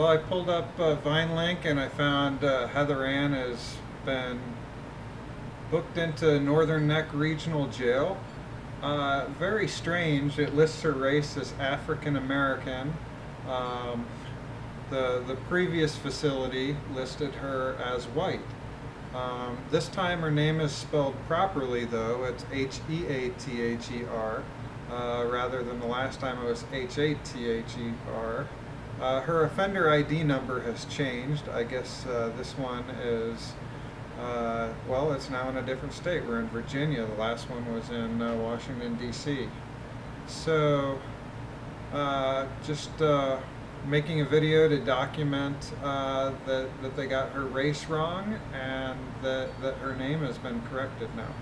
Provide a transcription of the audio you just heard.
Well, I pulled up uh, VineLink and I found uh, Heather Ann has been booked into Northern Neck Regional Jail. Uh, very strange. It lists her race as African American. Um, the the previous facility listed her as white. Um, this time her name is spelled properly though. It's H E A T H E R uh, rather than the last time it was H A T H E R. Uh, her offender ID number has changed. I guess uh, this one is, uh, well, it's now in a different state. We're in Virginia. The last one was in uh, Washington, D.C. So, uh, just uh, making a video to document that, that they got her race wrong and that, that her name has been corrected now.